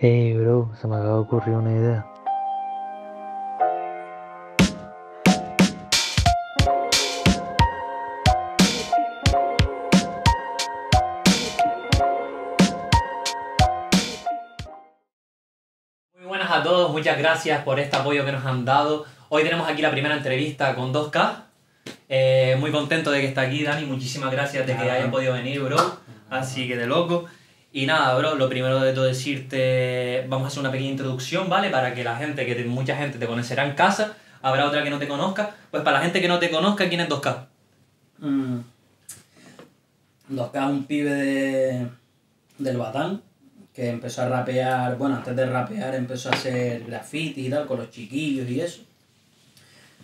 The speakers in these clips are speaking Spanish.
Hey, bro, se me acaba de ocurrir una idea. Muy buenas a todos, muchas gracias por este apoyo que nos han dado. Hoy tenemos aquí la primera entrevista con 2K. Eh, muy contento de que está aquí, Dani. Muchísimas gracias de que hayas podido venir, bro. Así que de loco. Y nada, bro, lo primero de todo decirte, vamos a hacer una pequeña introducción, ¿vale? Para que la gente, que mucha gente te conocerá en casa, habrá otra que no te conozca. Pues para la gente que no te conozca, ¿quién es 2K? Mm. 2K es un pibe de, del Batán que empezó a rapear, bueno, antes de rapear empezó a hacer grafitis y tal con los chiquillos y eso.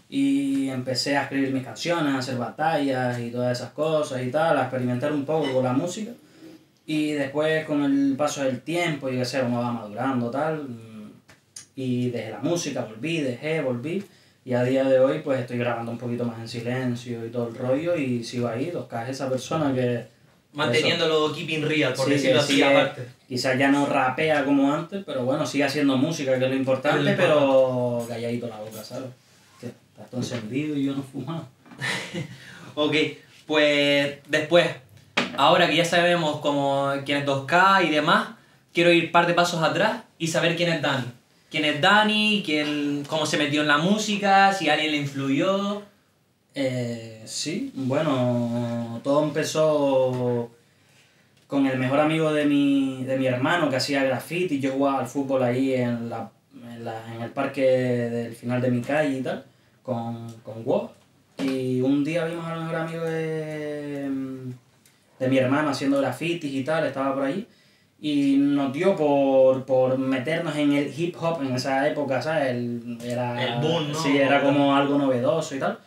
Y empecé a escribir mis canciones, a hacer batallas y todas esas cosas y tal, a experimentar un poco con la música. Y después con el paso del tiempo, yo qué sé, uno va madurando tal. mm, Y dejé la música, volví, dejé, volví. Y a día de hoy pues estoy grabando un poquito más en silencio y todo el rollo y sigo ahí, 2K es esa persona que Manteniéndolo keeping real, por Sí, decirlo así, sigue- aparte. quizás ya no rapea como antes, pero bueno, sigue haciendo música, que es lo importante, Es pero calladito la boca, ¿sabes? Que estás todo encendido y yo no fumado. Ok, pues después, ahora que ya sabemos como quién es 2K y demás, quiero ir un par de pasos atrás y saber quién es Dani. ¿Quién es Dani? Quién, ¿Cómo se metió en la música? ¿Si alguien le influyó? Eh, sí, bueno, todo empezó con el mejor amigo de mi, de mi hermano que hacía graffiti. Yo jugaba al fútbol ahí en, la, en, la- en el parque del final de mi calle y tal, con, con. Y un día vimos al mejor amigo de, de mi hermano haciendo grafitis y tal, estaba por allí. Y nos dio por, por meternos en el hip hop en esa época, ¿sabes? El, era, El boom, ¿no? Sí, era como algo novedoso y tal.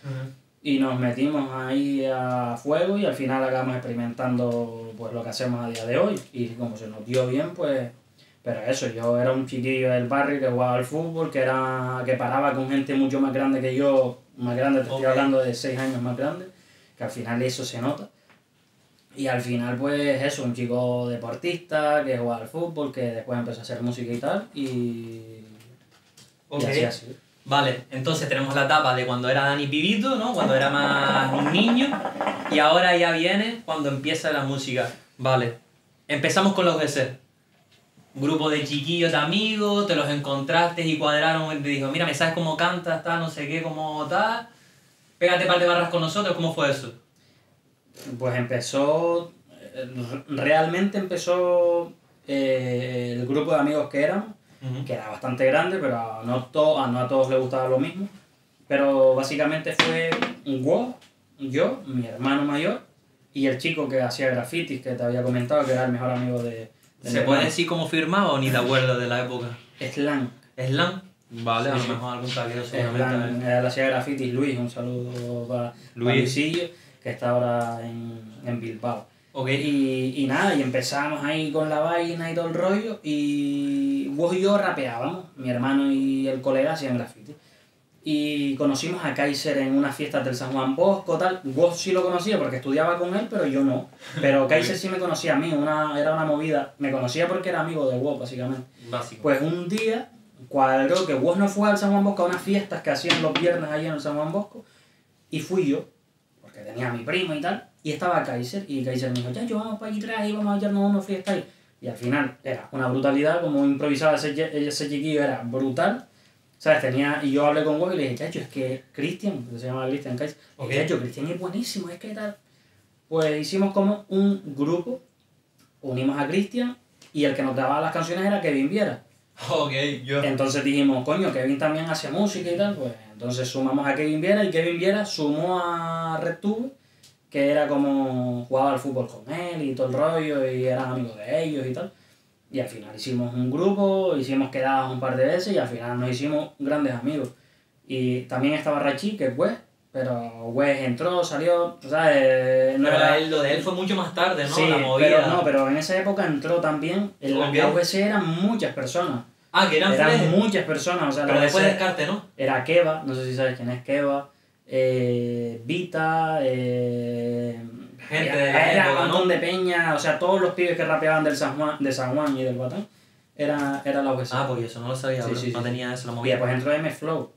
Y nos metimos ahí a fuego y al final acabamos experimentando pues lo que hacemos a día de hoy. Y como se nos dio bien, pues... Pero eso, yo era un chiquillo del barrio que jugaba al fútbol, que era que paraba con gente mucho más grande que yo, más grande, te estoy Ok. hablando de 6 años más grande, que al final eso se nota. Y al final, pues eso, un chico deportista que jugaba al fútbol, que después empezó a hacer música y tal, y, Ok. y así así. Vale, entonces tenemos la etapa de cuando era Dani pibito, ¿no? Cuando era más un niño. Y ahora ya viene cuando empieza la música. Vale. Empezamos con los GC. Grupo de chiquillos de amigos, te los encontraste y cuadraron y te dijo, mira, ¿me sabes cómo cantas, tal, no sé qué, cómo tal? Pégate par de barras con nosotros, ¿cómo fue eso? Pues empezó, eh, realmente empezó eh, el grupo de amigos que éramos, que era bastante grande, pero a no, to- a no a todos les gustaba lo mismo. Pero básicamente fue Woz, yo, mi hermano mayor, y el chico que hacía grafitis, que te había comentado, que era el mejor amigo de, de ¿Se puede decir cómo firmaba o ni te acuerdas de la época? Slang. ¿Slam? Vale, a Sí, lo sí. mejor algún Slang, seguramente. él hacía grafitis, Luis, un saludo para Luis. Luisillo, que está ahora en, en Bilbao. Ok. Y, y nada, y empezamos ahí con la vaina y todo el rollo. Y vos y yo rapeábamos, mi hermano y el colega hacían graffiti. Y conocimos a Kaiser en unas fiestas del San Juan Bosco, tal. Vos sí lo conocía porque estudiaba con él, pero yo no. Pero Kaiser sí me conocía a mí, una, era una movida. Me conocía porque era amigo de Woz, básicamente. Básico. Pues un día cuadró que Woz no fue al San Juan Bosco a unas fiestas que hacían los viernes allí en el San Juan Bosco. Y fui yo, tenía a mi primo y tal. Y estaba Kaiser. Y Kaiser me dijo, ya, yo vamos para allí atrás y vamos a echarnos unos freestyle. Y al final era una brutalidad, como improvisaba ese, ese chiquillo, era brutal. ¿Sabes? Tenía, y yo hablé con Woz y le dije, chacho, es que Cristian, que se llama Cristian Kaiser, Ok. chacho, Cristian es buenísimo, es que tal. Pues hicimos como un grupo, unimos a Cristian y el que nos grababa las canciones era Kevin Viera. Ok, yo. Entonces dijimos, coño, Kevin también hace música y tal, pues entonces sumamos a Kevin Viera y Kevin Viera sumó a RedTube, que era como jugaba al fútbol con él y todo el rollo y eran amigos de ellos y tal. Y al final hicimos un grupo, hicimos quedadas un par de veces y al final nos hicimos grandes amigos. Y también estaba Rachi, que es Wes, pero Wes entró, salió, o sea, eh, no Pero era... él- lo de él fue mucho más tarde, ¿no? Sí, la movida. pero no, pero en esa época entró también, en la, Ok. la USC eran muchas personas. Ah, que eran Eran muchas personas, o sea, Pero después de descarte, ¿no? era Keva, no sé si sabes quién es Keva, eh, Vita, eh, Gente era, de era época, un montón ¿no? de peña, o sea, todos los pibes que rapeaban del San Juan, de San Juan y del Batán era, era la VGC. Ah, pues eso no lo sabía, Sí, sí, no sí. tenía eso, la y movía. después entró M-Flow.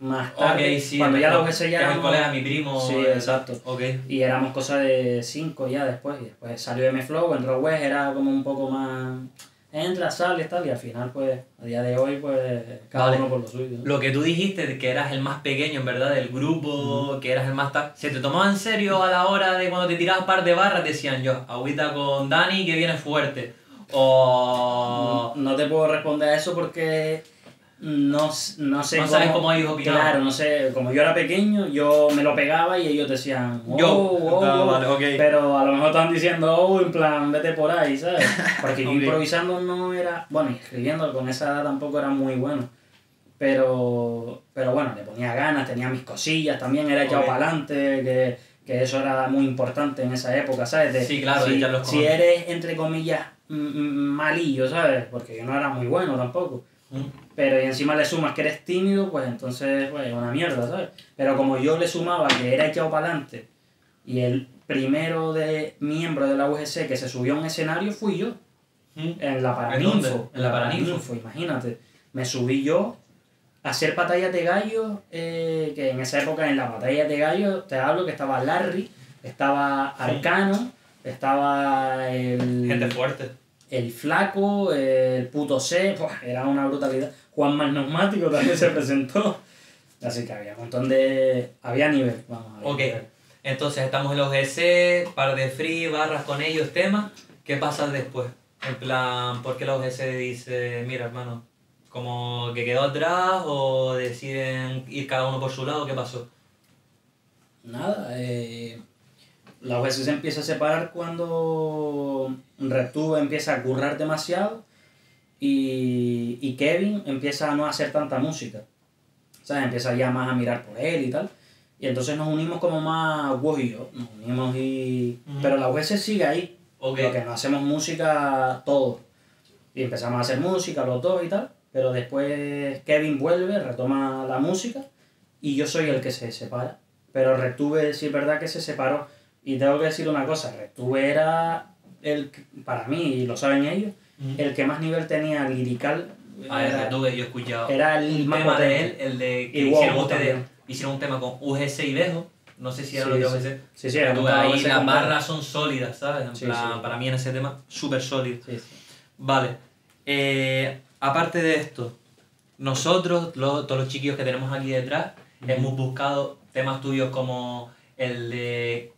Más tarde, Ok, sí. cuando ya la que VGC ya es mi colega, mi primo. Sí, eh, exacto. Ok. Y éramos cosa de 5 ya después. Y después salió M-Flow, entró Wes, era como un poco más. Entra, sale, tal. Y al final, pues, a día de hoy, pues, cada Vale. uno por lo suyo. ¿no? Lo que tú dijiste de que eras el más pequeño, en verdad, del grupo, que eras el más tal, ¿se te tomaba en serio a la hora de cuando te tirabas par de barras? Decían yo, agüita con Dani que viene fuerte. O... No te puedo responder a eso porque no, s- no sé No sabes cómo ellos opinaban. Claro, no sé. Como yo era pequeño, yo me lo pegaba y ellos decían, oh, Yo. oh, Ah, oh". vale, ok. Pero a lo mejor estaban diciendo, oh, en plan, vete por ahí, ¿sabes? Porque yo improvisando no era. Bueno, y escribiendo con esa edad tampoco era muy bueno. Pero, pero bueno, le ponía ganas, tenía mis cosillas, también era echado Ok. para adelante, que, que eso era muy importante en esa época, ¿sabes? De- Sí, claro, si, los si eres, entre comillas, malillo, ¿sabes? Porque yo no era muy bueno tampoco. Mm. Pero y encima le sumas que eres tímido, pues entonces, pues, es una mierda, ¿sabes? Pero como yo le sumaba que era echado para adelante y el primero de miembro de la UGC que se subió a un escenario fui yo, Mm. en la ¿En Paraninfo. En la Paraninfo. imagínate. Me subí yo a hacer batallas de gallos, eh, que en esa época en las batallas de gallos te hablo que estaba Larry, estaba Arcano, estaba el Gente fuerte. el flaco, el puto C, era una brutalidad. Juan Más Neumático también se presentó. Así que había un montón de. Había nivel, vamos a ver. Ok. Entonces estamos en los GC, par de free, barras con ellos, temas. ¿Qué pasa después? En plan, ¿por qué la OGC dice, mira hermano, como que quedó atrás o deciden ir cada uno por su lado? ¿Qué pasó? Nada, eh, la OGC se empieza a separar cuando Retube empieza a currar demasiado y, y Kevin empieza a no hacer tanta música. O sea, empieza ya más a mirar por él y tal. Y entonces nos unimos como más vos y yo. Nos unimos y... Pero la OGC sigue ahí. Ok. Lo que no hacemos música todos. Y empezamos a hacer música los dos y tal. Pero después Kevin vuelve, retoma la música y yo soy el que se separa. Pero Retuve sí es verdad que se separó. Y tengo que decir una cosa, Retuve era el, para mí, y lo saben ellos. El que más nivel tenía lirical. A ver, era- tuve, yo he escuchado era el un más tema de él, el de que Y hicieron ustedes, también. hicieron un tema con UGC y Bejo, no sé si era Sí, lo de sí. UGC. Sí, sí, era Tuve un tema ahí las barras son sólidas, ¿sabes? En Sí, plan, sí. para mí en ese tema, súper sólido. Sí, sí. Vale. Eh, aparte de esto, nosotros, lo- todos los chiquillos que tenemos aquí detrás, hemos buscado temas tuyos como el de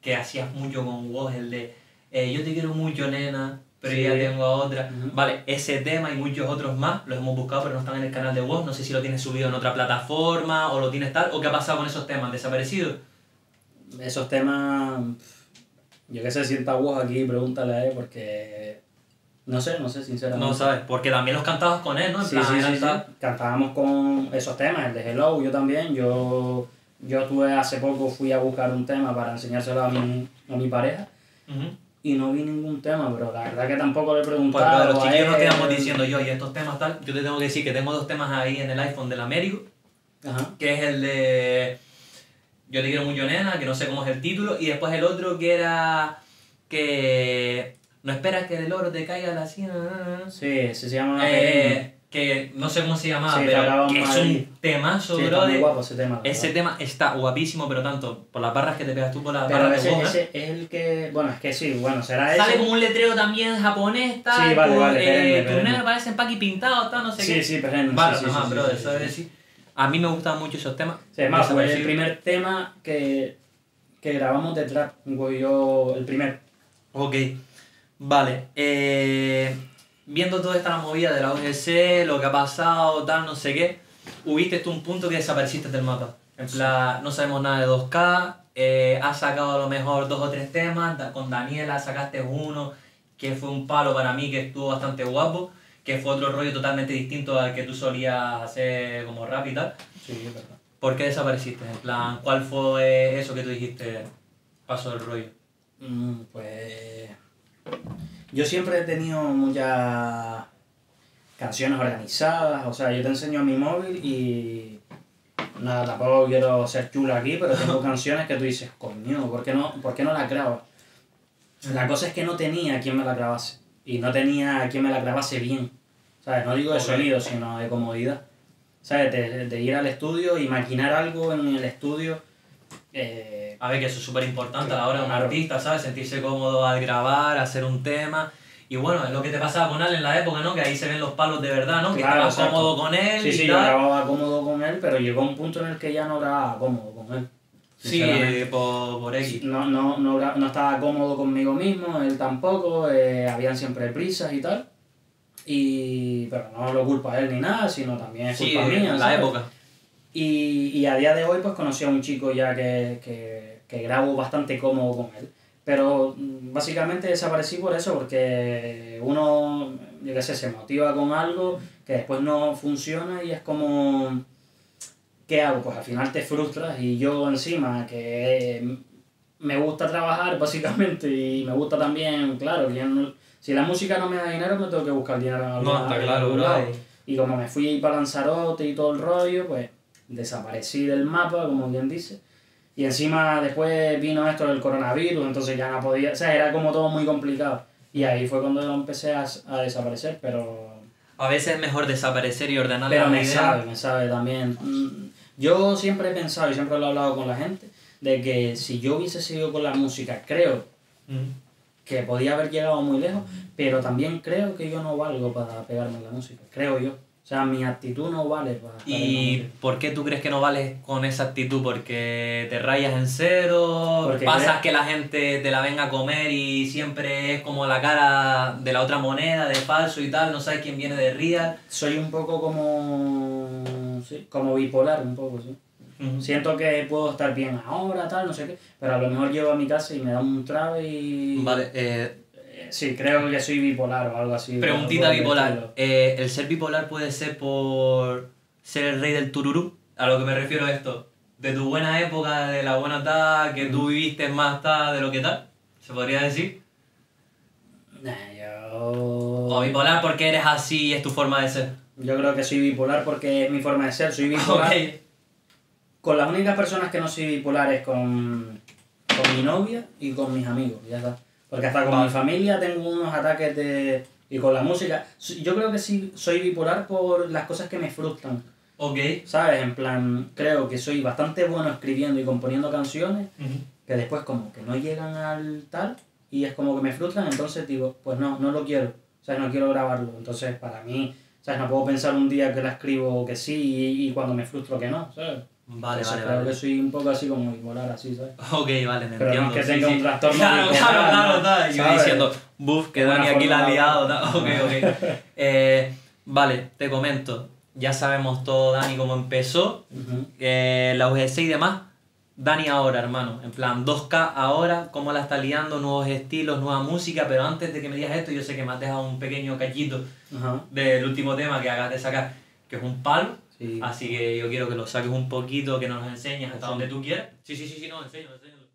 que hacías mucho con vos, el de eh, yo te quiero mucho, nena, pero Sí. ya tengo otra. Ujú. Vale, ese tema y muchos otros más los hemos buscado, pero no están en el canal de vos. No sé si lo tienes subido en otra plataforma o lo tienes tal, o qué ha pasado con esos temas, desaparecidos. Esos temas, yo que sé, sienta vos aquí, pregúntale a él, porque no sé, no sé, sinceramente. No sabes, porque también los cantabas con él, ¿no? En Sí, plan, sí, sí, sí. Cantábamos con esos temas, el de Hello, yo también. Yo, yo tuve hace poco, fui a buscar un tema para enseñárselo a mi, a mi pareja Ujú. Y no vi ningún tema, pero la verdad que tampoco le he preguntado. pero los a chiquillos nos quedamos diciendo yo y estos temas tal. Yo te tengo que decir que tengo dos temas ahí en el iPhone del Américo, Ajá. que es el de Yo te quiero mucho nena, que no sé cómo es el título, y después el otro que era que no esperas que del oro te caiga la sien Sí, se llama. eh, que no sé cómo se llamaba, Sí, pero que es un temazo, sí, bro. muy guapo ese tema. Ese tema está guapísimo, pero tanto por las barras que te pegas tú por las Pero barras ese, de voz, ¿eh? ese es el que. Bueno, es que sí, bueno, será ese. Sale como un letrero también japonés, tal, Sí, vale, con, vale, eh, perenne, tus perenne. nenas parecen paqui pintados, tal, no sé Sí, qué. sí, sí, sí, bro, eso es decir. A mí me gustan mucho esos temas. Sí, es más, fue el primer tema que, que grabamos de trap. Yo el primer. Ok, vale. Eh, viendo toda esta movida de la UGC, lo que ha pasado, tal, no sé qué, hubiste tú un punto que desapareciste del mapa. En plan, no sabemos nada de 2K, eh, has sacado a lo mejor dos o tres temas, con Daniela sacaste uno, que fue un palo para mí, que estuvo bastante guapo, que fue otro rollo totalmente distinto al que tú solías hacer como rap y tal. Sí, es verdad. ¿Por qué desapareciste? En plan, ¿cuál fue eso que tú dijiste, paso del rollo? Mm, Pues yo siempre he tenido muchas canciones organizadas, o sea, yo te enseño mi móvil y nada, tampoco quiero ser chulo aquí, pero tengo canciones que tú dices, coño, ¿por qué no, ¿por qué no la grabas? La cosa es que no tenía quien me la grabase y no tenía quien me la grabase bien. ¿Sabes? No digo de sonido, sino de comodidad. ¿Sabes? De, de ir al estudio y maquinar algo en el estudio. Eh, A ver, que eso es súper importante a la hora de un Claro. artista, ¿sabes? Sentirse cómodo al grabar, hacer un tema. Y bueno, es lo que te pasaba con él en la época, ¿no? Que ahí se ven los palos de verdad, ¿no? Que Claro, estabas exacto. cómodo con él sí, y sí, yo tal. grababa cómodo con él, pero llegó un punto en el que ya no grababa cómodo con él. Sí, eh, por, por X. No, no, no, no estaba cómodo conmigo mismo, él tampoco, eh, habían siempre prisas y tal. Y, pero no lo culpa a él ni nada, sino también es Sí, culpa mía. la ¿sabes? época. Y, y a día de hoy pues conocí a un chico ya que, que, que grabo bastante cómodo con él. Pero mm, básicamente desaparecí por eso, porque uno, yo qué sé, se motiva con algo que después no funciona y es como, ¿qué hago? Pues al final te frustras y yo encima que me gusta trabajar básicamente y me gusta también, claro, no- si la música no me da dinero me tengo que buscar dinero en algún- No, está claro. Y como me fui para Lanzarote y todo el rollo, pues desaparecí del mapa, como quien dice. Y encima después vino esto del coronavirus, entonces ya no podía, o sea, era como todo muy complicado. Y ahí fue cuando empecé a, a desaparecer, pero, A veces es mejor desaparecer y ordenar pero la me idea. sabe, me sabe también. Mm, Yo siempre he pensado y siempre lo he hablado con la gente, de que si yo hubiese seguido con la música, creo Mm. que podía haber llegado muy lejos, pero también creo que yo no valgo para pegarme en la música, creo yo. O sea, mi actitud no vale para... ¿Y por qué tú crees que no vales con esa actitud? ¿Porque te rayas en cero? Porque ¿Pasas que la gente te la venga a comer y siempre es como la cara de la otra moneda, de falso y tal? ¿No sabes quién viene de real? Soy un poco como... sí, como bipolar, un poco, sí. Ujú. Siento que puedo estar bien ahora, tal, no sé qué, pero a lo mejor llego a mi casa y me da un trave y... Vale, Eh, Sí, creo que soy bipolar o algo así. preguntita bipolar. Eh, ¿El ser bipolar puede ser por ser el rey del tururú? A lo que me refiero a esto. De tu buena época, de la buena tal, que tú viviste más tal, de lo que tal. ¿Se podría decir? Nah, yo... O bipolar porque eres así y es tu forma de ser. Yo creo que soy bipolar porque es mi forma de ser. Soy bipolar. Con las únicas personas que no soy bipolar es con, con mi novia y con mis amigos, ya está. Porque hasta con mi familia tengo unos ataques de... Y con la música. Yo creo que sí soy bipolar por las cosas que me frustran. Ok. ¿Sabes? En plan, creo que soy bastante bueno escribiendo y componiendo canciones que después como que no llegan al tal y es como que me frustran, entonces digo, pues no, no lo quiero, sea, no quiero grabarlo. Entonces, para mí, ¿sabes? No puedo pensar un día que la escribo que sí y, y cuando me frustro que no, ¿sabes? Vale, Entonces, vale, creo vale. que soy un poco así como bipolar, así, ¿sabes? Ok, vale, me Pero no entiendo. es que sí, tenga sí. un trastorno Claro, bipolar, claro, claro, ¿no? tal. Y yo diciendo, buf, que Dani aquí la ha liado. tal. Ok, ok. Eh, vale, te comento. Ya sabemos todo, Dani, cómo empezó. Eh, la UGC y demás. Dani ahora, hermano. En plan, 2K ahora, cómo la está liando, nuevos estilos, nueva música. Pero antes de que me digas esto, yo sé que me has dejado un pequeño cachito del último tema que acabas de sacar, que es un palo. Sí. Así que yo quiero que lo saques un poquito, que nos enseñes hasta donde tú quieras. Sí, sí, sí, sí, no, enséñalo, enséñalo.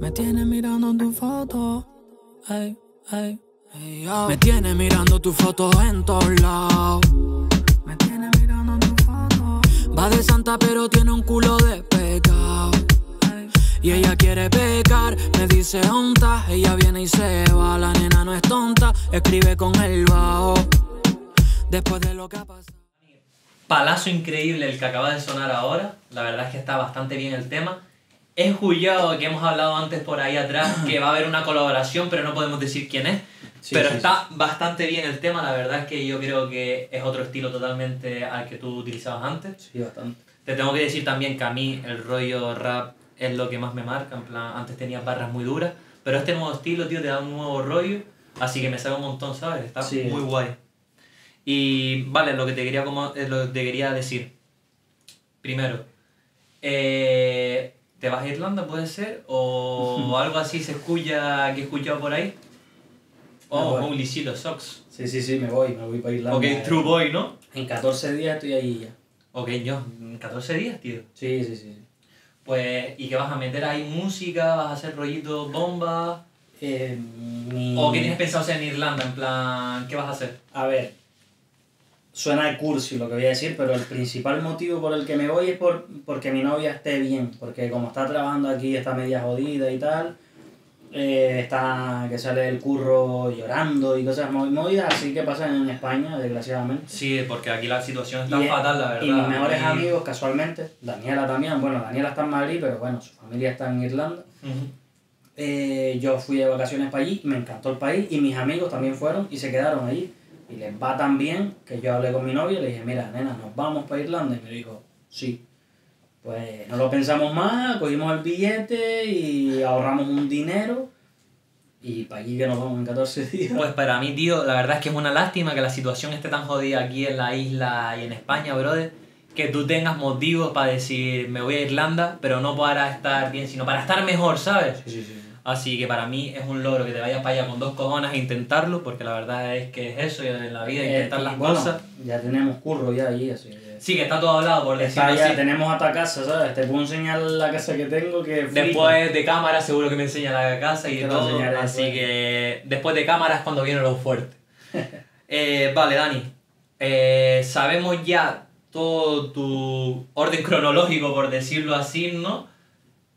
Me tienes mirando tu foto, ey, ey, ey, yo. Me tienes mirando tu foto en todos lados. Me tienes mirando tu foto. Va de santa pero tiene un culo de pecado. Y ella quiere pecar, me dice onta, ella viene y se va, la nena no es tonta, escribe con el bajo. Después de lo que ha pasado. Palazo increíble el que acaba de sonar ahora. La verdad es que está bastante bien el tema. He escuchado que hemos hablado antes por ahí atrás que va a haber una colaboración, pero no podemos decir quién es. Sí, pero sí, está bastante bien el tema. La verdad es que yo creo que es otro estilo totalmente al que tú utilizabas antes. Sí, bastante. Te tengo que decir también que a mí el rollo rap es lo que más me marca. En plan, antes tenías barras muy duras, pero este nuevo estilo, tío, te da un nuevo rollo. Así que me saca un montón, ¿sabes? Está Sí. muy guay. Y vale, lo que te quería, como, eh, lo que te quería decir. Primero, eh, ¿te vas a Irlanda, puede ser? ¿O algo así se escucha que he escuchado por ahí? Oh. Holy shit, los socks. Sí, sí, sí, me voy, me voy para Irlanda. Ok, True Boy, ¿no? En 14 días estoy ahí ya. Ok, yo, 14 días, tío. Sí, sí, sí. Pues, ¿y qué vas a meter ahí? ¿Música? ¿Vas a hacer rollitos bomba? Eh, mi- ¿O qué tienes pensado hacer en Irlanda? En plan, ¿qué vas a hacer? A ver, suena de cursi lo que voy a decir, pero el principal motivo por el que me voy es por, porque mi novia esté bien, porque como está trabajando aquí está media jodida y tal, eh, está que sale el curro llorando y cosas muy movidas así que pasan en España, desgraciadamente. Sí, porque aquí la situación está Y- fatal, la verdad. Y mis mejores Y- amigos, casualmente, Daniela también, bueno, Daniela está en Madrid, pero bueno, su familia está en Irlanda. Ujú. Eh, yo fui de vacaciones para allí, me encantó el país y mis amigos también fueron y se quedaron allí. Y les va tan bien que yo hablé con mi novia y le dije, mira, nena, nos vamos para Irlanda. Y me dijo, sí. Pues no lo pensamos más, cogimos el billete y ahorramos un dinero y para allí que nos vamos en 14 días. Pues para mí, tío, la verdad es que es una lástima que la situación esté tan jodida aquí en la isla y en España, brother, que tú tengas motivos para decir me voy a Irlanda, pero no para estar bien, sino para estar mejor, ¿sabes? Sí, sí, sí. Así que para mí es un logro que te vayas para allá con dos cojones a intentarlo, porque la verdad es que es eso, en la vida Eh, intentar y las bueno, cosas. Ya tenemos curro ya allí, así que... Sí, que está todo hablado, por Está decirlo ya, así. tenemos hasta casa, ¿sabes? Te puedo enseñar la casa que tengo que flipa. Después de cámara seguro que me enseña la casa y Te todo, enseñaré así que después de cámara es cuando viene lo fuerte. Eh, vale, Dani, eh, sabemos ya todo tu orden cronológico, por decirlo así, ¿no?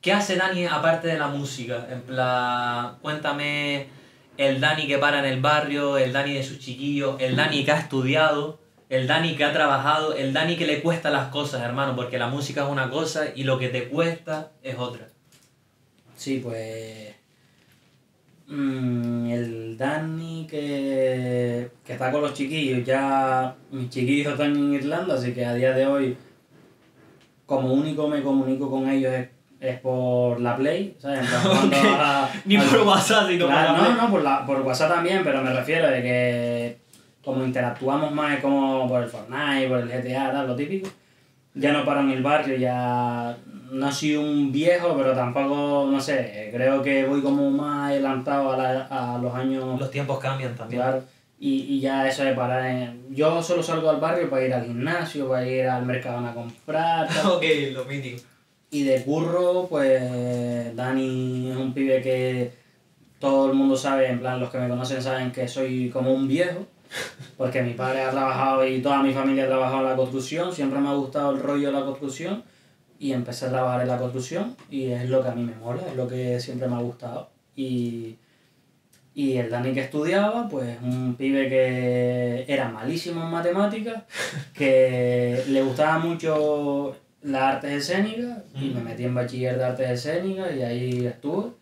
¿Qué hace Dani aparte de la música? En plan, cuéntame el Dani que para en el barrio, el Dani de sus chiquillos, el Dani que ha estudiado, el Dani que ha trabajado, el Dani que le cuesta las cosas, hermano, porque la música es una cosa y lo que te cuesta es otra. Sí, pues. mm, el Dani que, que está con los chiquillos, ya mis chiquillos están en Irlanda, así que a día de hoy, como único me comunico con ellos es, es por la Play, ¿sabes? A- Ni por WhatsApp, sino por la no, Play. no, por, la, por WhatsApp también, pero me refiero de que como interactuamos más como por el Fortnite, por el GTA, tal, lo típico. Ya no paro en el barrio, ya no soy un viejo, pero tampoco, no sé, creo que voy como más adelantado a, la- a los años, Los tiempos cambian también. claro. Y, y ya eso de parar en... Yo solo salgo al barrio para ir al gimnasio, para ir al mercado a comprar, tal. ok, lo mítico. Y de curro, pues Dani es un pibe que todo el mundo sabe, en plan los que me conocen saben que soy como un viejo, porque mi padre ha trabajado y toda mi familia ha trabajado en la construcción, siempre me ha gustado el rollo de la construcción y empecé a trabajar en la construcción y es lo que a mí me mola, es lo que siempre me ha gustado. Y, y el Dani que estudiaba, pues un pibe que era malísimo en matemáticas, que le gustaba mucho las artes escénicas y me metí en bachiller de artes escénicas y ahí estuve.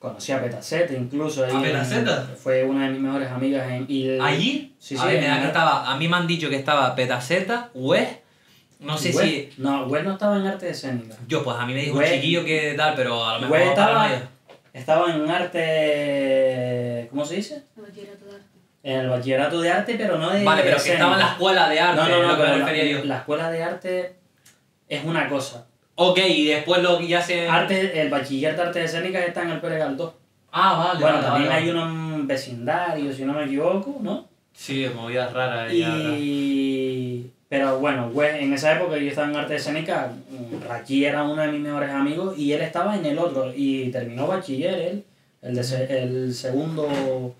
Conocí a Petaceta incluso. Ahí ¿A en- Petaceta? Fue una de mis mejores amigas en... y el- ¿Allí? Sí, a sí, ver, me da en- que estaba, a mí me han dicho que estaba Petaceta, Wes, no sé si... No, Güey no estaba en artes escénicas. Yo, pues a mí me dijo un Wes- chiquillo que tal, pero a lo mejor para estaba, estaba en arte... ¿Cómo se dice? El bachillerato de arte. En el bachillerato de arte, pero no de Vale, pero que escénica. estaba en la escuela de arte, No, no, no, que pero me la, refería yo. la escuela de arte es una cosa. Ok, y después lo que ya se... Arte, el bachiller de artes escénicas está en el Pérez Galdós. Ah, vale, Bueno, vale, también vale. hay uno en vecindario, si no me equivoco, ¿no? Sí, movidas raras. Y... Pero bueno, en esa época yo estaba en arte escénica, Rachi era uno de mis mejores amigos y él estaba en el otro y terminó bachiller él, el, de se- el segundo,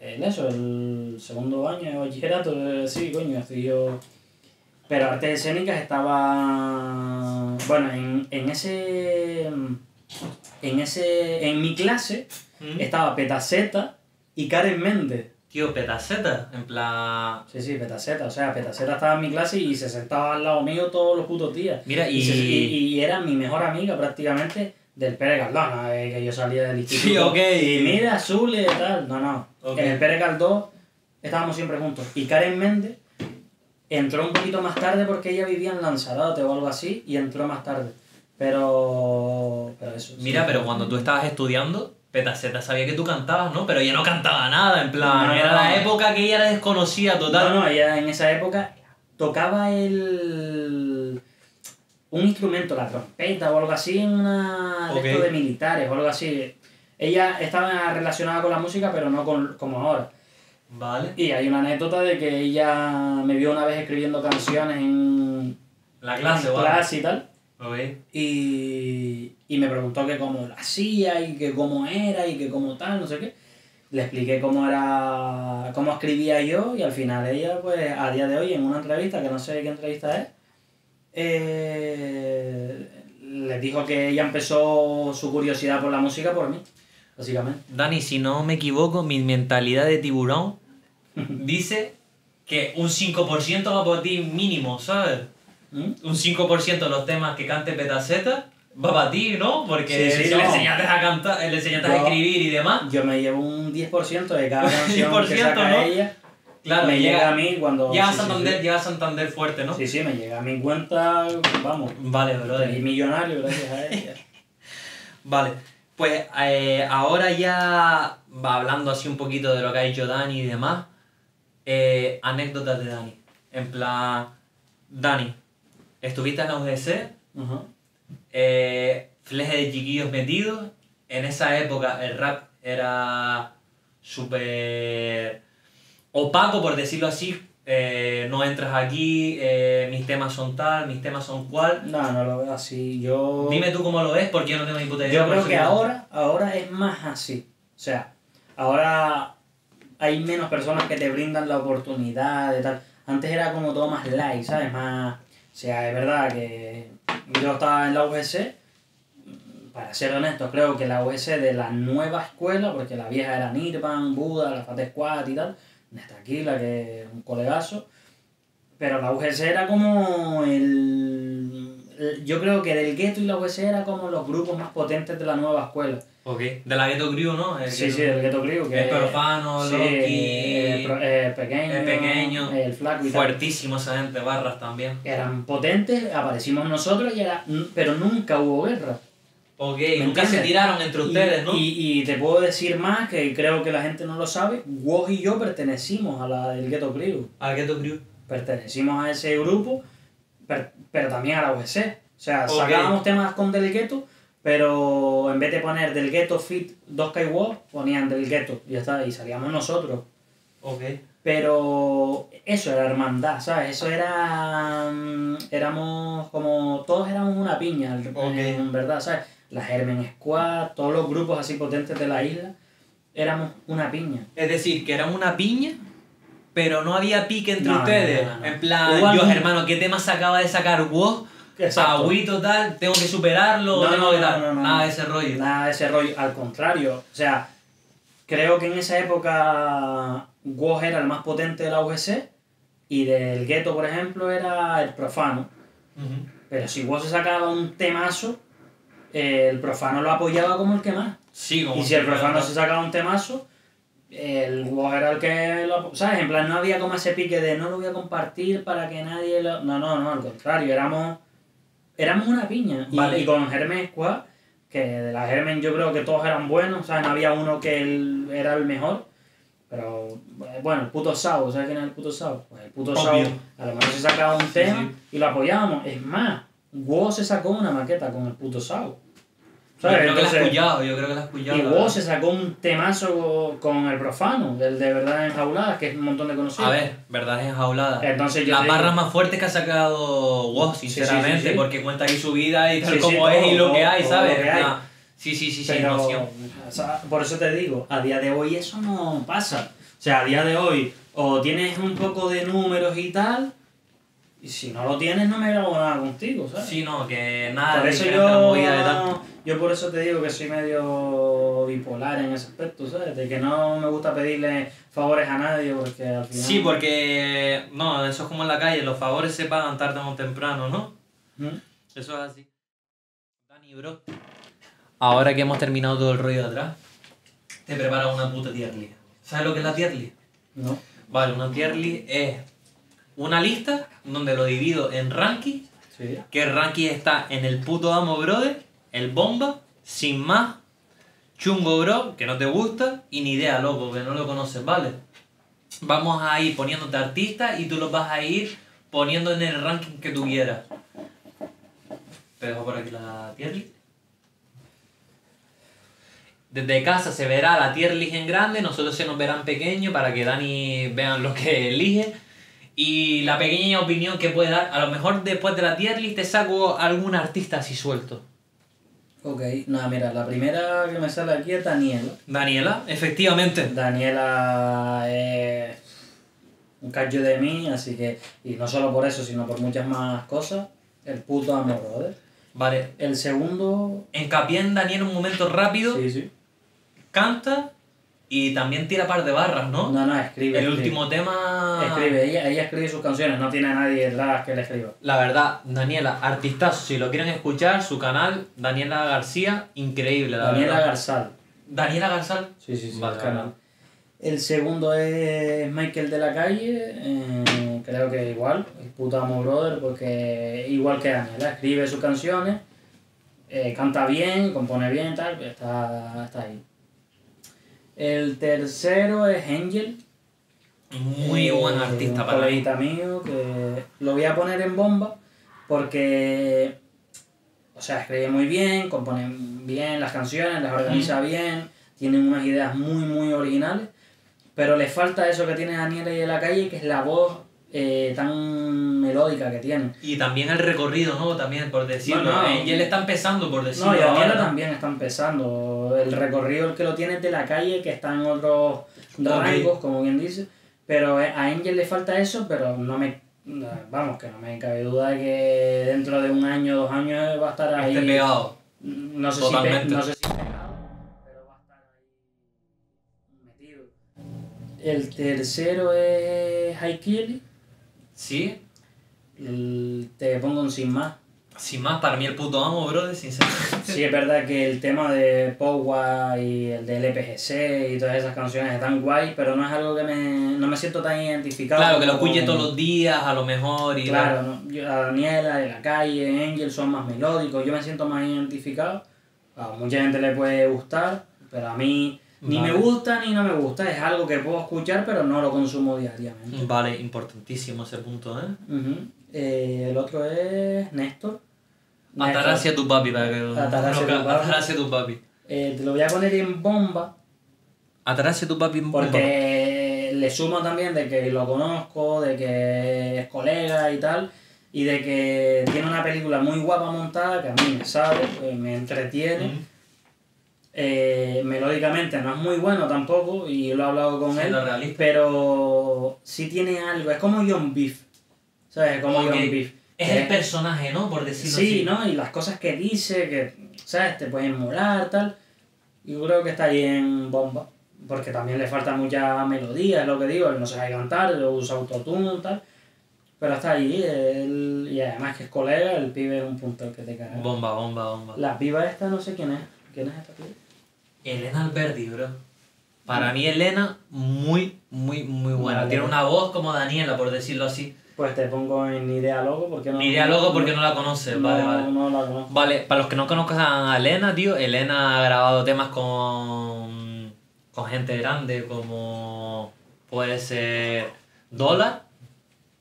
el eso, el segundo año de bachillerato, eh, sí, coño, estoy yo... Pero artes escénicas estaba, bueno, en, en ese, en ese, en mi clase ¿Mm? estaba Petaceta y Karen Méndez. Tío, Petaceta, en plan... Sí, sí, Petaceta. O sea, Petaceta estaba en mi clase y se sentaba al lado mío todos los putos días. Mira, Y, y... se- y- y era mi mejor amiga prácticamente del Pérez Galdós, ¿no? Eh, que yo salía del instituto. Sí, ok. Y mira, Zule, tal. No, no. En el Pérez Galdós estábamos siempre juntos. Y Karen Méndez entró un poquito más tarde porque ella vivía en Lanzarote o algo así y entró más tarde. Pero... pero eso. sí. Mira, pero cuando tú estabas estudiando, Petaceta sabía que tú cantabas, ¿no? Pero ella no cantaba nada, en plan, No, era no. la época que ella era desconocida total. No, no, ella en esa época tocaba el un instrumento, la trompeta o algo así, en una de militares o algo así. Ella estaba relacionada con la música, pero no con, como ahora. Vale. Y hay una anécdota de que ella me vio una vez escribiendo canciones en La clase, en vale. clase y tal. Ok. Y, y me preguntó que cómo lo hacía y que cómo era y que cómo tal, no sé qué. Le expliqué cómo era, cómo escribía yo y al final ella, pues a día de hoy, en una entrevista, que no sé qué entrevista es, eh, les dijo que ella empezó su curiosidad por la música por mí, básicamente. Dani, si no me equivoco, mi mentalidad de tiburón dice que un 5% va por ti mínimo, ¿sabes? ¿Mm? Un 5% de los temas que cante Petaceta va para ti, ¿no? Porque Sí, sí, si le no. enseñaste a cantar, le enseñaste a Yo- escribir y demás. Yo me llevo un 10% de cada canción 10%, que saca ¿no? ella. Claro, me llega- llega a mí cuando... Llega a sí, sí, Santander, sí. llega a Santander fuerte, ¿no? Sí, sí, me llega a mi cuenta, vamos, Vale, brother. y millonario gracias a ella. Vale, pues eh, ahora ya va hablando así un poquito de lo que ha dicho Dani y demás. Eh, anécdotas de Dani. En plan, Dani, estuviste en la UGC, Ajá. eh, fleje de chiquillos metidos. En esa época el rap era súper opaco, por decirlo así. Eh, no entras aquí, eh, mis temas son tal, mis temas son cual. No, no lo veo así. Yo, Dime tú cómo lo ves, porque yo no tengo ni puta idea. yo creo que ahora es más así. O sea, ahora hay menos personas que te brindan la oportunidad de tal. Antes era como todo más light, ¿sabes? Más... O sea, es verdad que yo estaba en la UGC, para ser honesto, creo que la UGC de la nueva escuela, porque la vieja era Nirvan, Buda, la Fat Squad y tal, está aquí, la que es un colegazo, pero la UGC era como el... el- Yo creo que del gueto y la UGC era como los grupos más potentes de la nueva escuela. Ok, de la Ghetto Crew, ¿no? El Sí, Ghetto sí, el gueto griego. Que El Profano, sí, Loki, el, el pequeño, el pequeño, el flaco y tal. Fuertísimo esa gente, barras también. Eran potentes, aparecimos nosotros, y era, pero nunca hubo guerra. Ok, ¿Me nunca se tiraron entre ustedes, y, ¿no? Y, y te puedo decir más, que creo que la gente no lo sabe, Woz y yo pertenecimos a la del Ghetto Crew. Al Ghetto Crew. Pertenecimos a ese grupo, per- pero también a la UGC. O sea, sacábamos temas con Del Ghetto, pero en vez de poner Del Ghetto Fit 2K Woz, ponían Del Ghetto y ya está, y salíamos nosotros. Ok. Pero eso era hermandad, ¿sabes? Eso era. mm, Éramos como. Todos éramos una piña, en- Ok. en verdad, ¿sabes? La Germen Squad, todos los grupos así potentes de la isla, éramos una piña. Es decir, que eran una piña, pero no había pique entre No, ustedes. no, no, no. En plan, algún- hermano, ¿qué tema se acaba de sacar vos? Exacto. Agüito tal, tengo que superarlo, No, tengo no, que no, tal. no, no. Nada de ese rollo. Nada de ese rollo, al contrario. O sea, creo que en esa época Woz era el más potente de la UGC y del gueto, por ejemplo, era el profano. Pero si Woz se sacaba un temazo, eh, el profano lo apoyaba como el que más. Sí, como Y si el profano se sacaba un temazo, el Woz era el que lo... ¿Sabes? En plan, no había como ese pique de no lo voy a compartir para que nadie lo... No, no, no, al contrario, éramos... Éramos una piña. Y, Vale. y con Germen Squad, que de la Germen yo creo que todos eran buenos, ¿sabes? No había uno que él era el mejor. Pero, eh, bueno, el puto Sao, ¿sabes quién es el puto Sao? Pues el puto Obvio. Sao, a lo mejor se sacaba un tema sí. y lo apoyábamos. Es más, Woz se sacó una maqueta con el puto Sao. Yo creo que la has escuchado, yo creo que la has y verdad. se sacó un temazo con el profano, el de verdad enjauladas, que es un montón de conocidos. A ver, verdad es enjaulada. Entonces yo Las digo- barras más fuertes que ha sacado sí, sinceramente, sí, sí. porque cuenta ahí su vida y tal como es y lo que hay, todo ¿sabes? lo que En hay. plan, Sí, sí, sí, sí, emoción. o sea, por eso te digo, a día de hoy eso no pasa. O sea, a día de hoy, o tienes un poco de números y tal, y si no lo tienes, no me grabo nada contigo, ¿sabes? Sí, no, que nada, por eso yo, movida de tal. Yo por eso te digo que soy medio bipolar en ese aspecto, ¿sabes? De que no me gusta pedirle favores a nadie porque al final... Sí, porque, no, eso es como en la calle, los favores se pagan tarde o temprano, ¿no? ¿Mm? Eso es así. Dani, bro. Ahora que hemos terminado todo el rollo de atrás, te preparas una puta tier list. ¿Sabes lo que es la tier list? ¿No? Vale, una tier list es una lista donde lo divido en ranking, Sí. que el ranking está en el puto amo brother, el bomba, sin más, chungo bro, que no te gusta, y ni idea, loco, que no lo conoces, ¿vale? Vamos a ir poniéndote artistas y tú los vas a ir poniendo en el ranking que tú quieras. Te dejo por aquí la tier list. Desde casa se verá la tier list en grande, nosotros se nos verán pequeño para que Dani vean lo que elige. Y la pequeña opinión que puede dar, a lo mejor después de la tier list te saco algún artista así suelto. Ok, nada, mira, la primera que me sale aquí es Daniela. Daniela, efectivamente. Daniela es un cacho de mí, así que, y no solo por eso, sino por muchas más cosas, el puto amor, brother. Vale. El segundo. Encapié en Daniel un momento rápido, Sí, sí. canta y también tira par de barras, ¿no? No, no, escribe. El escribe. último tema. Escribe, ella, ella escribe sus canciones, no tiene a nadie detrás que le escriba. La verdad, Daniela, artistazo, si lo quieren escuchar, su canal, Daniela García, increíble, la Daniela verdad. Garzal. Daniela Garzal. Sí, sí, sí, Vale, el canal. El segundo es Michael de la Calle, eh, creo que igual, el puto amo brother, porque igual que Daniela, escribe sus canciones, eh, canta bien, compone bien, tal, pues está, está ahí. El tercero es Angel. Muy eh, buen artista para mí. mío que lo voy a poner en bomba porque, o sea, escribe muy bien, compone bien las canciones, las organiza bien, tiene unas ideas muy, muy originales, pero le falta eso que tiene Daniela y de la calle, que es la voz eh, tan melódica que tiene. Y también el recorrido, ¿no? También, por decirlo. No, no. Angel está empezando, por decirlo. No, y ahora, también está empezando. El recorrido el que lo tiene es de la calle, que está en otros rangos, como bien dice. Pero a Angel le falta eso, pero no me. Vamos, que no me cabe duda de que dentro de un año, dos años va a estar ahí. Esté pegado. No sé, si no sé si pegado, pero va a estar ahí metido. El tercero es Haikili. Sí. El- Te pongo un sin más. Sin más, para mí el puto amo, brother, sinceramente. Sí, es verdad que el tema de Powa y el del EPGC y todas esas canciones están guay, pero no es algo que me, no me siento tan identificado. Claro, que lo escuche todos los días, a lo mejor. Y Claro, ¿no? Yo- a Daniela, de la calle, Angel son más melódicos, yo me siento más identificado. A mucha gente le puede gustar, pero a mí ni Vale. me gusta ni no me gusta, es algo que puedo escuchar, pero no lo consumo diariamente. Vale, importantísimo ese punto, ¿eh? Ujú. Eh, el otro es Néstor. Néstor. Atarase a tu papi, para que... Atarase a tu papi. Tu. Eh, te lo voy a poner en bomba. Atarase a tu papi en bomba. Porque le sumo también de que lo conozco, de que es colega y tal, y de que tiene una película muy guapa montada que a mí me sabe, me entretiene. Mm. Eh, melódicamente no es muy bueno tampoco, y lo he hablado con él, realista. pero sí tiene algo, es como John Beef, ¿sabes? Como. John Beef. Es que el personaje, ¿no? Por decirlo Sí, así. ¿no? Y las cosas que dice, que, ¿sabes? Te pueden molar, tal. Yo creo que está ahí en bomba. Porque también le falta mucha melodía, es lo que digo. Él no sabe cantar, él usa autotune, tal. Pero está ahí, él, y además que es colega, el pibe es un punto que te cae. Bomba, bomba, bomba. La piba esta no sé quién es. ¿Quién es esta piba? Elena Alberti, bro. Para mí Elena, muy, muy, muy buena. Vale. Tiene una voz como Daniela, por decirlo así. Pues te pongo en idea loco porque no. Ni idea loco porque no la conoces. no, Vale, vale. No la conozco. Vale, para los que no conozcan a Elena, tío, Elena ha grabado temas con, con gente grande como puede ser Dólar.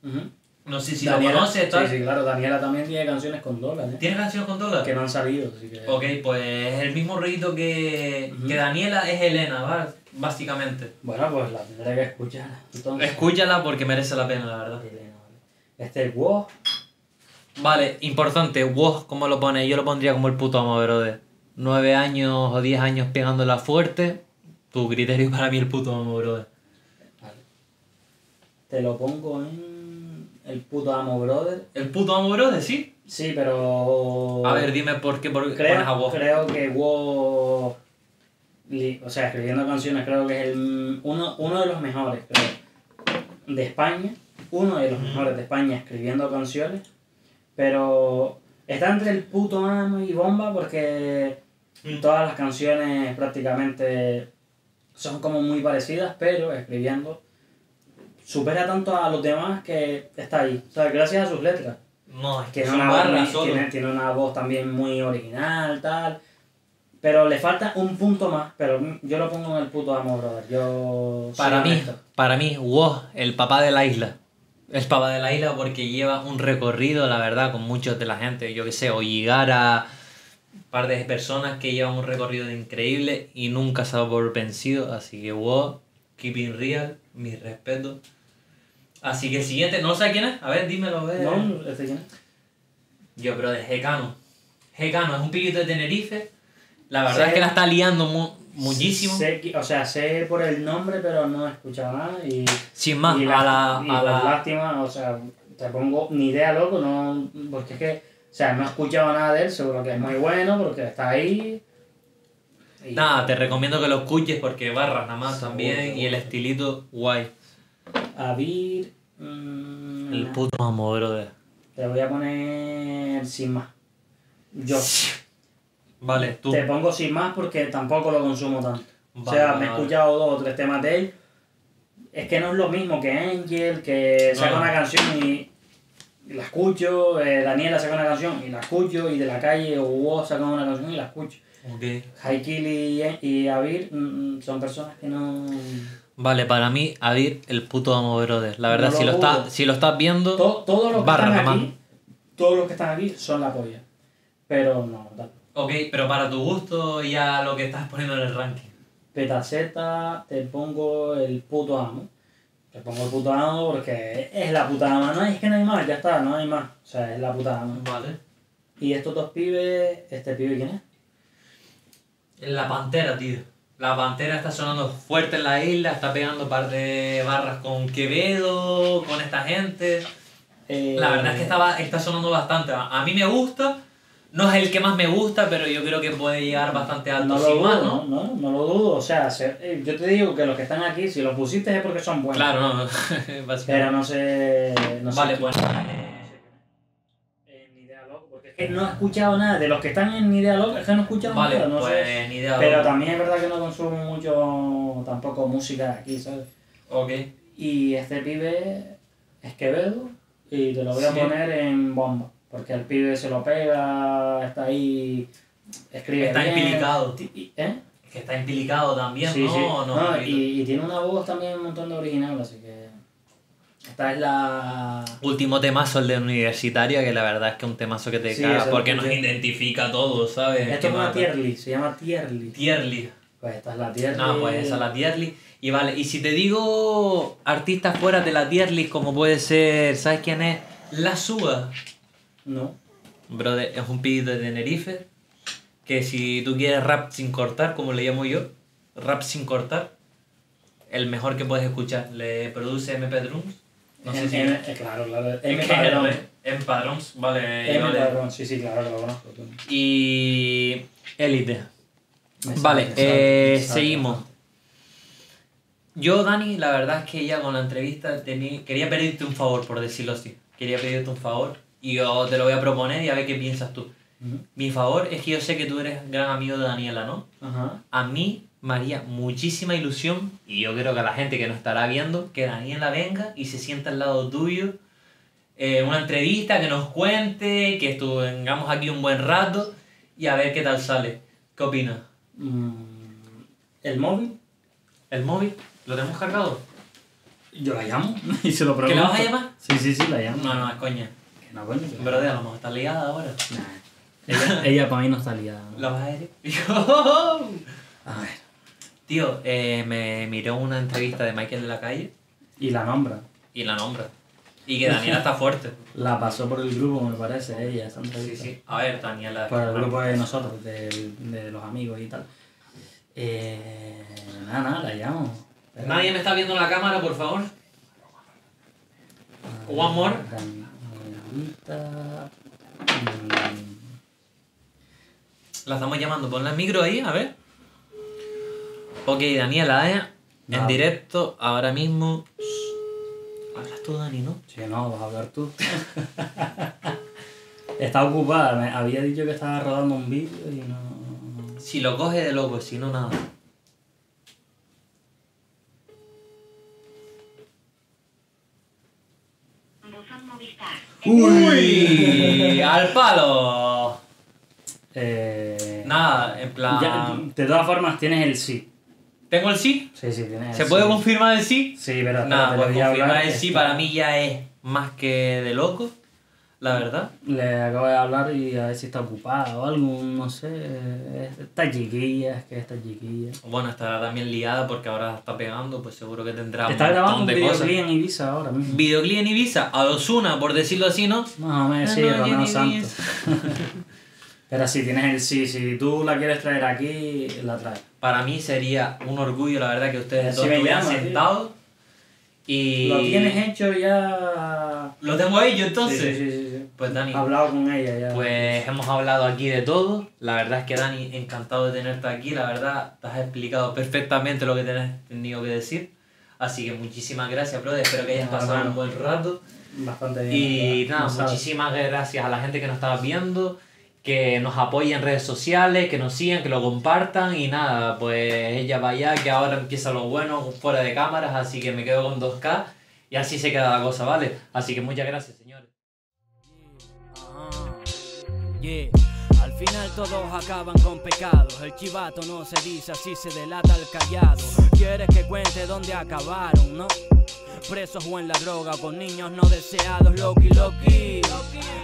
Ujú. No sé si Daniela- lo conoces, tal. Sí, sí, claro. Daniela también tiene canciones con dólares. ¿eh? ¿Tienes canción con Dólar? Que no han salido, así que. Ok, pues el mismo rollito que, que Daniela es Elena, ¿vale? Básicamente. Bueno, pues la tendré que escuchar. Entonces, Escúchala porque merece la pena, la verdad. Este es wow. Vale, importante, wow, ¿cómo lo pone? Yo lo pondría como el puto amo, brother. Nueve años o diez años pegándola fuerte, tu criterio para mí el puto amo, brother. Te lo pongo en el puto amo brother. ¿El puto amo, brother? Sí. Sí, pero. A ver, dime por qué por pones a creo, wow. creo que wow. O sea, escribiendo canciones, creo que es el, uno, uno de los mejores, creo. De España. Uno de los mejores de España escribiendo canciones. Pero está entre el puto amo y bomba porque Mm. todas las canciones prácticamente son como muy parecidas, pero escribiendo supera tanto a los demás que está ahí. O sea, gracias a sus letras. No, es que son una voz muy- solo. tiene, tiene una voz también muy original, tal. Pero le falta un punto más, pero yo lo pongo en el puto amo, brother. Yo Para mí, honesto. para mí, wow, el papá de la isla. El papá de la isla porque lleva un recorrido, la verdad, con muchos de la gente, yo que sé, o llegar a un par de personas que llevan un recorrido increíble y nunca se ha por vencido. Así que wow, keeping real, mi respeto. Así que el siguiente, no sé quién es, a ver, dímelo, a ver. ¿No? ¿Este quién es? Yo, pero de Gecano. Gecano es un piquito de Tenerife. La verdad es que la está liando mu- muchísimo. Sé o sea, sé por el nombre, pero no he escuchado nada. Y, Sin más, y a la, y a por la, lástima, o sea, te pongo ni idea, loco, no, porque es que O sea, no he escuchado nada de él, seguro que es muy bueno porque está ahí. Y- Nada, te recomiendo que lo escuches porque barras nada más Seguro, también y el estilito guay. Avir. mm, El puto amo, brother. Te voy a poner sin más. Yo. Vale, tú. Te pongo sin más porque tampoco lo consumo tanto. o sea, vale, me he vale. escuchado dos o tres temas de él. Es que no es lo mismo que Angel, que saca una canción y, la escucho. eh, Daniela saca una canción y la escucho. Y de la calle Hugo saca una canción y la escucho. Ok. Haikil y, y Avir mm, son personas que no. Vale, para mí, Adir, el puto amo, brother. La verdad, No si, lo está, si lo estás viendo, To- todos los que barra están aquí, todos los que están aquí son la polla. Pero no, tal. Ok, pero para tu gusto ya lo que estás poniendo en el ranking. Petaceta, te pongo el puto amo. Te pongo el puto amo porque es la puta ama. No, es que no hay más, ya está, no hay más. O sea, es la puta ama. Vale. Y estos dos pibes, ¿este pibe quién es? La Pantera, tío. La Pantera está sonando fuerte en la isla, está pegando un par de barras con Quevedo, con esta gente. Eh, La verdad es que estaba, está sonando bastante. A mí me gusta, no es el que más me gusta, pero yo creo que puede llegar bastante alto No lo dudo, más, ¿no? ¿no? No, no lo dudo. O sea, se- eh, yo te digo que los que están aquí, si los pusiste es porque son buenos. Claro, no. Pero no sé. No sé vale, pues. No he escuchado nada. De los que están en idea loco, es que no he escuchado Vale, nada. No sé. pues idea. Pero también es verdad que no consumo mucho tampoco música aquí, ¿sabes? Ok. Y este pibe es Quevedo y te lo voy a Sí. poner en bomba. Porque el pibe se lo pega, está ahí, escribe Está bien. empilicado. ¿Eh? Es que está impilicado también, Sí, ¿no? sí. ¿O no? No, y, y tiene una voz también un montón de original, así que... Esta es la... Último temazo, el de universitaria, que la verdad es que es un temazo que te Sí, caga porque nos identifica a todos, ¿sabes? Esto es una mata. tier list, se llama tier list. Tier list. Pues esta es la tier list. No, pues esa es la tier list. Y vale, y si te digo artistas fuera de la tier list, como puede ser, ¿sabes quién es? La Suga. No. Brother, es un pibito de Tenerife. Que si tú quieres rap sin cortar, como le llamo yo, rap sin cortar, el mejor que puedes escuchar. Le produce MP Drums. No sé En- si. en- eh, claro, claro. M Padrón. en Padrons, vale. M. Padrón, sí, sí, claro que lo conozco. tú. Y. Élite. Vale, eh, seguimos. Yo, Dani, la verdad es que ya con la entrevista tení- quería pedirte un favor, por decirlo así. Quería pedirte un favor y yo te lo voy a proponer y a ver qué piensas tú. Mi favor es que yo sé que tú eres gran amigo de Daniela, ¿no? Ajá. A mí me haría muchísima ilusión, y yo creo que a la gente que nos estará viendo, que Daniela venga y se sienta al lado tuyo. eh, una entrevista, que nos cuente, que tengamos aquí un buen rato y a ver qué tal sale. ¿Qué opinas? Mm, ¿El móvil? ¿El móvil? ¿Lo tenemos cargado? Yo la llamo y se lo ¿Que pregunto. la vas a llamar? Sí, sí, sí, la llamo. No, no, es coña. Que no, que la- Pero a lo mejor está liada ahora. Nah. Ella, ella para mí no está liada. ¿no? ¿La vas a ir? A ver. Tío, eh, me miró una entrevista de Michael de la calle Y la nombra. y la nombra. Y que Daniela está fuerte. La pasó por el grupo, me parece, ella, esa Sí, entrevista. sí. A ver, Daniela. Por el grupo de nosotros, de, de los amigos y tal. Eh, nada, nada, la llamo. Nadie me está viendo en la cámara, por favor. One more. La estamos llamando. Ponle el micro ahí, a ver. Ok, Daniela, ¿eh? En Vale. directo, ahora mismo. Hablas tú, Dani, ¿no? Sí, no, vas a hablar tú. Está ocupada, me había dicho que estaba rodando un vídeo y no. Si lo coge de loco, si no, nada. ¡Uy! ¡Al palo! Eh, Nada, en plan. ya, de todas formas, tienes el sí. ¿Tengo el sí? Sí, sí, tienes ¿Se el puede sí. confirmar el sí? Sí, pero Nada, pues confirmar el sí está- para mí ya es más que de loco, la verdad. Le acabo de hablar y a ver si está ocupada o algo, no sé. Está chiquilla, es que está chiquilla. Bueno, estará también liada porque ahora está pegando, pues seguro que tendrá Está un grabando montón un videoclip en Ibiza ahora mismo. Videoclip en Ibiza, a Osuna, por decirlo así, ¿no? Más o menos, sí, Ah, no, Romeo Santos. Pero si tienes el sí, si tú la quieres traer aquí, la traes. Para mí sería un orgullo, la verdad, que ustedes dos estuvieran sentados y... Lo tienes hecho ya. Lo tengo yo entonces. Sí, sí, sí, sí. Pues Dani, hablado con ella ya. pues hemos hablado aquí de todo. La verdad es que Dani, encantado de tenerte aquí. La verdad, te has explicado perfectamente lo que tenés tenido que decir. Así que muchísimas gracias, brother. Espero que hayas pasado un buen rato. Bastante bien. Y nada, muchísimas gracias a la gente que nos está viendo, que nos apoya en redes sociales, que nos sigan, que lo compartan y nada, pues ella va allá, que ahora empieza lo bueno fuera de cámaras, así que me quedo con 2K y así se queda la cosa, ¿vale? Así que muchas gracias, señores. Al final todos acaban con pecados. El chivato no se dice así, se delata al callado. ¿Quieres que cuente dónde acabaron, no? Presos o en la droga, con niños no deseados, Loki, Loki.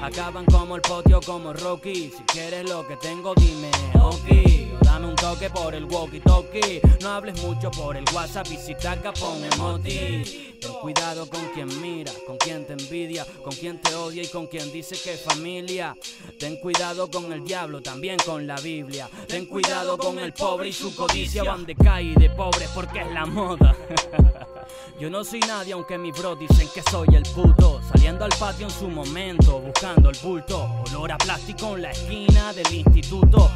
Acaban como el potio, como Rocky. Si quieres lo que tengo, dime, ok. O dame un toque por el walkie-talkie. No hables mucho por el WhatsApp y si taca, pon emoji. Ten cuidado con quien mira, con quien te envidia, con quien te odia y con quien dice que es familia. Ten cuidado con el diablo, también con la Biblia. Ten cuidado con el pobre y su codicia. Van de calle de pobres porque es la moda. Yo no soy nadie aunque mis bros dicen que soy el puto. Saliendo al patio en su momento, buscando el bulto. Olor a plástico en la esquina del instituto